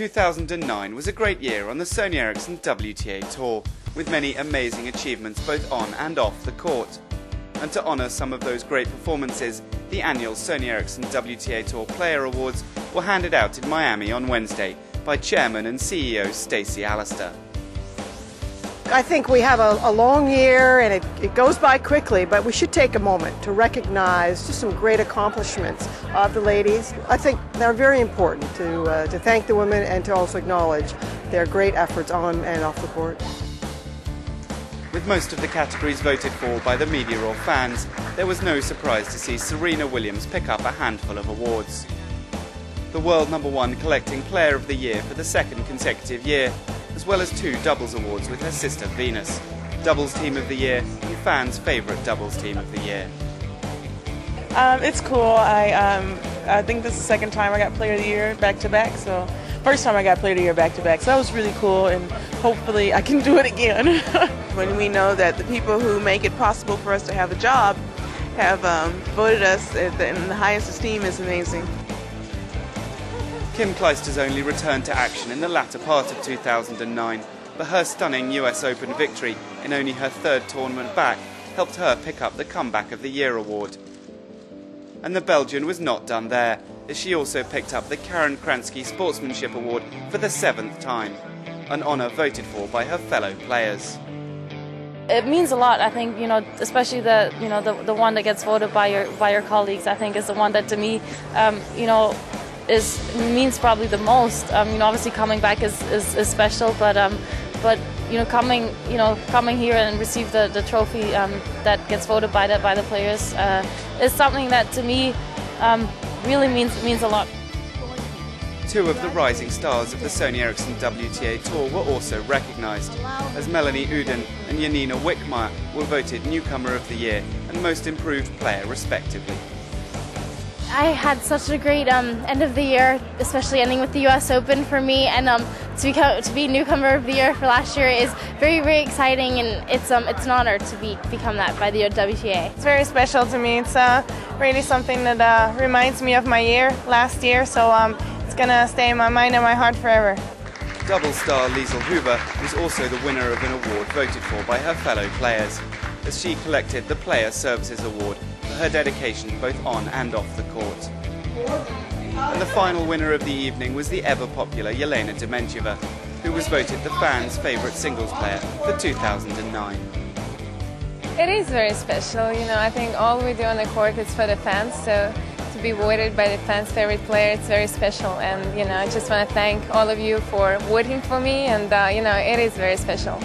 2009 was a great year on the Sony Ericsson WTA Tour, with many amazing achievements both on and off the court. And to honour some of those great performances, the annual Sony Ericsson WTA Tour Player Awards were handed out in Miami on Wednesday by Chairman and CEO Stacey Allaster. I think we have a, a long year and it, it, goes by quickly, but we should take a moment to recognize just some great accomplishments of the ladies. I think they're very important to, uh, to thank the women and to also acknowledge their great efforts on and off the court. With most of the categories voted for by the media or fans, there was no surprise to see Serena Williams pick up a handful of awards. The world number one collecting Player of the Year for the second consecutive year as well as two doubles awards with her sister Venus, Doubles Team of the Year and Fans' Favourite Doubles Team of the Year. Um, it's cool. I um, I think this is the second time I got Player of the Year back to back. So first time I got Player of the Year back to back. So that was really cool, and hopefully I can do it again. when we know that the people who make it possible for us to have a job have um, voted us in the highest esteem is amazing. Kim Clijsters only returned to action in the latter part of 2009, but her stunning US Open victory in only her third tournament back helped her pick up the Comeback of the Year award. And the Belgian was not done there, as she also picked up the Karen Krantzcke Sportsmanship Award for the seventh time, an honour voted for by her fellow players it means a lot. I think you know, especially the you know the, the one that gets voted by your by your colleagues. I think is the one that to me, um, you know, is means probably the most. Um, you know, obviously coming back is, is, is special, but um, but you know, coming you know coming here and receive the, the trophy um, that gets voted by the by the players uh, is something that to me um, really means means a lot. Two of the rising stars of the Sony Ericsson WTA Tour were also recognised, as Melanie Oudin and Yanina Wickmeyer were voted Newcomer of the Year and Most Improved Player respectively. I had such a great um, end of the year, especially ending with the U.S. Open for me, and um, to become to be newcomer of the year for last year is very very exciting, and it's um it's an honor to be become that by the WTA. It's very special to me. It's uh, really something that uh, reminds me of my year last year, so um, it's gonna stay in my mind and my heart forever. Double star Liezel Huber was also the winner of an award voted for by her fellow players, as she collected the Player Services Award her dedication both on and off the court. And the final winner of the evening was the ever popular Yelena Dementieva, who was voted the fans' favourite singles player for 2009. It is very special, you know, I think all we do on the court is for the fans, so to be voted by the fans' favorite player, it's very special. And, you know, I just want to thank all of you for voting for me, and, uh, you know, it is very special.